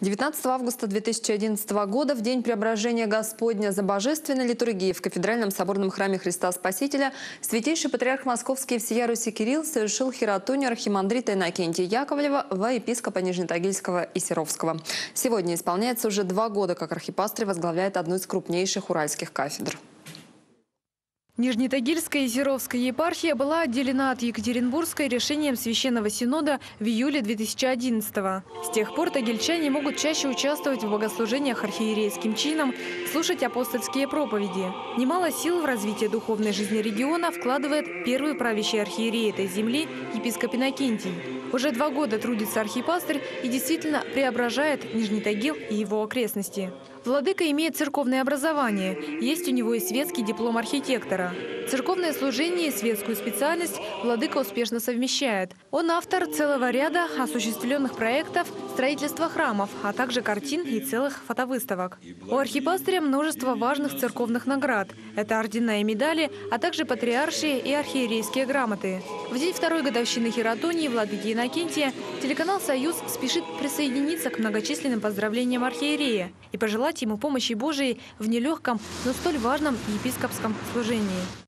19 августа 2011 года, в день преображения Господня за божественной литургией в Кафедральном соборном храме Христа Спасителя, святейший патриарх Московский всея Руси Кирилл совершил хератонию архимандрита Иннокентия Яковлева во епископа Нижнетагильского и Серовского. Сегодня исполняется уже два года, как архипастырь возглавляет одну из крупнейших уральских кафедр. Нижнетагильская и Серовская епархия была отделена от Екатеринбургской решением Священного Синода в июле 2011 -го. С тех пор тагильчане могут чаще участвовать в богослужениях архиерейским чином, слушать апостольские проповеди. Немало сил в развитие духовной жизни региона вкладывает первый правящий архиерей этой земли епископ Иннокентий. Уже два года трудится архипастырь и действительно преображает Нижний Тагил и его окрестности. Владыка имеет церковное образование, есть у него и светский диплом архитектора. Церковное служение и светскую специальность Владыка успешно совмещает. Он автор целого ряда осуществленных проектов строительства храмов, а также картин и целых фотовыставок. У архипастыря множество важных церковных наград. Это ордена и медали, а также патриаршие и архиерейские грамоты. В день второй годовщины Хератонии Владыки Иннокентия телеканал «Союз» спешит присоединиться к многочисленным поздравлениям архиерея и пожелать ему помощи Божией в нелегком, но столь важном епископском служении.